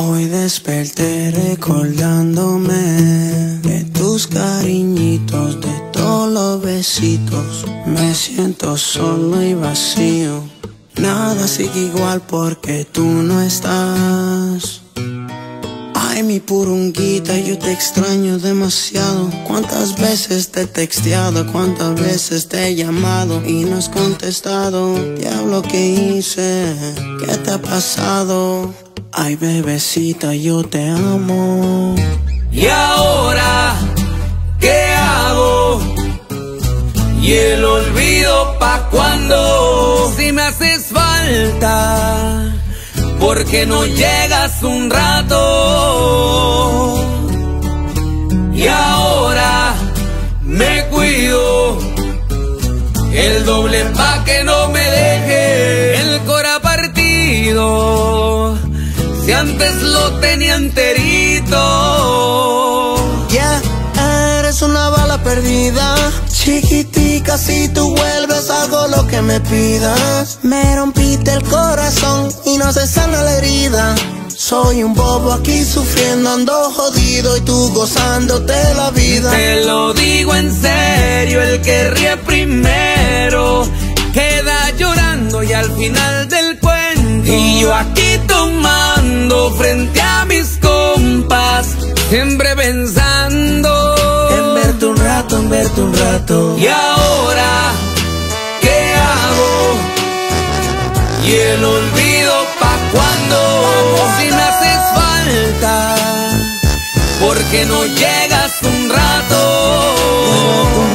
Hoy desperté recordándome de tus cariñitos, de todos los besitos. Me siento solo y vacío. Nada sigue igual porque tú no estás. Ay, mi purunguita, yo te extraño demasiado. ¿Cuántas veces te he texteado? ¿Cuántas veces te he llamado? Y no has contestado. Diablo, ¿qué hice? ¿Qué te ha pasado? Ay, bebecita, yo te amo. ¿Y ahora qué hago? Y el olvido pa' cuando si me haces falta, porque no llegas un rato. Doble pa' que no me deje el cora partido. Si antes lo tenía enterito. Ya eres una bala perdida. Chiquitica, si tú vuelves hago lo que me pidas. Me rompiste el corazón y no se sana la herida. Soy un bobo aquí sufriendo, ando jodido y tú gozándote la vida. Te lo digo en serio, final del cuento. Y yo aquí tomando frente a mis compas, siempre pensando En verte un rato, en verte un rato. ¿Y ahora qué hago? Y el olvido pa' cuando si me haces falta, porque no llegas un rato.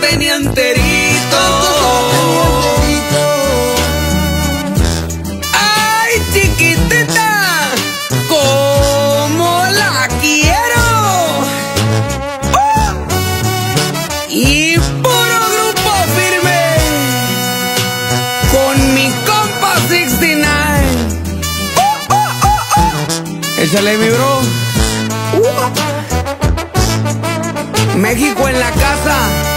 Tenía enterito. ¡Ay, chiquitita! ¡Cómo la quiero! ¡Oh! Y puro grupo firme con mi compa 69. ¡Oh, oh, oh, oh! Échale mi bro. Uh. México en la casa.